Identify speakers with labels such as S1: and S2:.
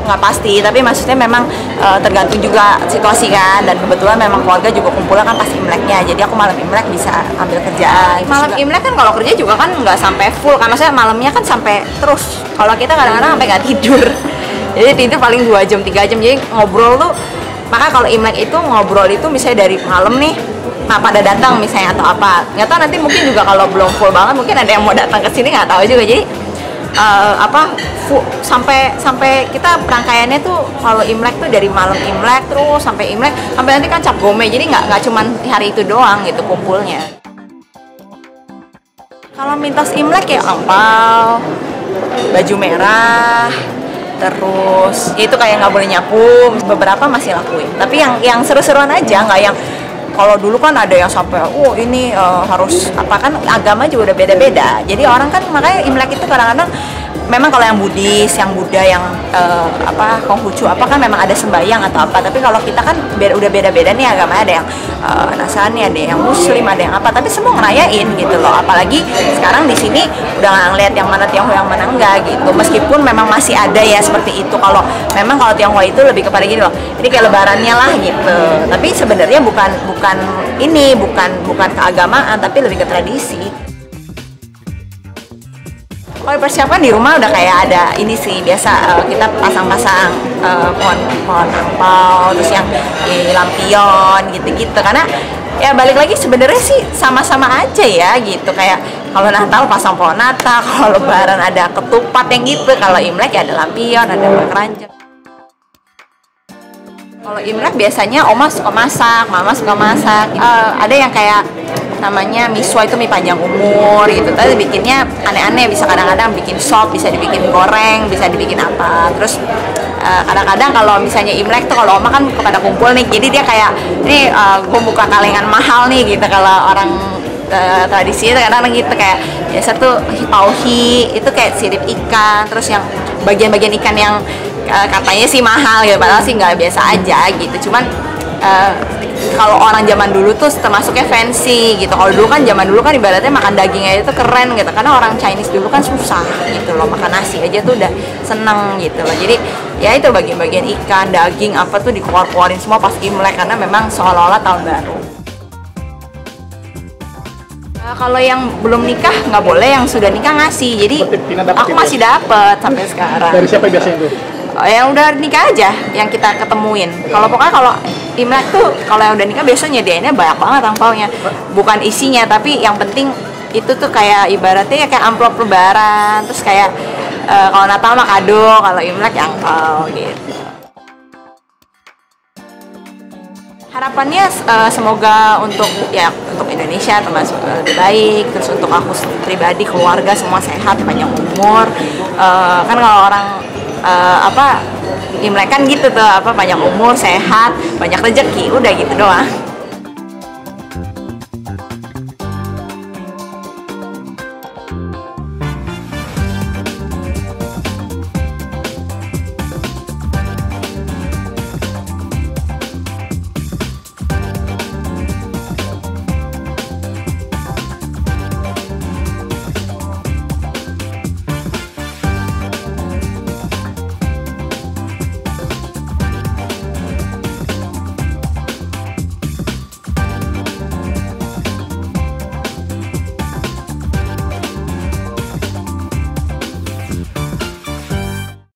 S1: nggak pasti. Tapi maksudnya memang uh, tergantung juga situasi kan. Dan kebetulan memang keluarga juga kumpulnya kan pas imleknya jadi aku malam imlek bisa ambil kerjaan. Malam imlek kan kalau kerja juga kan nggak sampai full kan. Maksudnya malamnya kan sampai terus. Kalau kita kadang-kadang sampai nggak tidur. Jadi tidur paling dua jam tiga jam. Jadi ngobrol tuh maka kalau imlek itu ngobrol itu misalnya dari malam nih nah pada datang misalnya atau apa. Nggak tahu nanti mungkin juga kalau belum full banget mungkin ada yang mau datang ke sini nggak tahu juga. Jadi uh, apa sampai sampai kita perangkaiannya tuh kalau imlek tuh dari malam imlek terus sampai imlek sampai nanti kan cap gome jadi nggak nggak cuman hari itu doang gitu kumpulnya. Kalau mintas imlek ya angpau baju merah terus ya itu kayak nggak boleh nyapu beberapa masih lakuin. Tapi yang yang seru-seruan aja nggak yang kalau dulu kan ada yang sampai oh ini uh, harus apa kan agama juga udah beda-beda. Jadi orang kan makanya imlek itu kadang-kadang memang kalau yang Buddhis, yang Buddha, yang uh, apa Konghucu apa kan memang ada sembahyang atau apa. Tapi kalau kita kan beda, udah beda-beda nih agama ada yang uh, Nasrani, ada yang Muslim, ada yang apa. Tapi semua ngerayain gitu loh. Apalagi sekarang di sini udah nggak ngeliat yang mana Tionghoa yang mana enggak gitu. Meskipun memang masih ada ya seperti itu. Kalau memang kalau Tionghoa itu lebih kepada gini loh. Ini kayak lebarannya lah gitu. Tapi sebenarnya bukan bukan ini bukan bukan keagamaan tapi lebih ke tradisi kalau persiapan di rumah udah kayak ada ini sih biasa uh, kita pasang-pasang uh, pohon pohon angpau terus yang eh, lampion gitu-gitu. Karena ya balik lagi sebenarnya sih sama-sama aja ya gitu. Kayak kalau Natal pasang pohon Natal kalau Lebaran ada ketupat yang gitu. Kalau Imlek ya ada lampion ada keranjang kalau Imlek biasanya Oma suka masak, Mama suka masak. Uh, ada yang kayak namanya miswa itu mie panjang umur gitu. Tapi bikinnya aneh-aneh bisa kadang-kadang bikin sop bisa dibikin goreng bisa dibikin apa. Terus eh, kadang-kadang uh, kalau misalnya imlek tuh kalau oma kan kepada kumpul nih jadi dia kayak ini uh, gue buka kalengan mahal nih gitu. Kalau orang uh, tradisi itu kadang-kadang gitu kayak biasa tuh pauhi itu kayak sirip ikan. Terus yang bagian-bagian ikan yang uh, katanya sih mahal gitu padahal sih nggak biasa aja gitu. Cuman uh, kalau orang zaman dulu tuh termasuknya fancy gitu. Kalau dulu kan zaman dulu kan ibaratnya makan dagingnya itu keren gitu. Karena orang Chinese dulu kan susah gitu loh makan nasi aja tuh udah seneng gitu loh. Jadi ya itu bagian-bagian ikan daging apa tuh dikeluar-keluarin semua pas imlek. Karena memang seolah-olah tahun baru. Uh, kalau yang belum nikah nggak boleh, yang sudah nikah ngasih. Jadi aku masih dapat sampai sekarang.
S2: Dari siapa biasanya itu?
S1: Yang udah nikah aja yang kita ketemuin. Kalau pokoknya kalau Imlek tuh kalau yang udah nikah biasanya dia banyak banget angpaunya. Bukan isinya tapi yang penting itu tuh kayak ibaratnya ya kayak amplop lebaran terus kayak uh, kalau Natal mah kado, kalau Imlek yang angpau gitu. Harapannya uh, semoga untuk ya untuk Indonesia termasuk uh, lebih baik, terus untuk aku pribadi, keluarga semua sehat, panjang umur. Uh, kan kalau orang uh, apa Imlek kan gitu tuh apa banyak umur sehat banyak rezeki udah gitu doang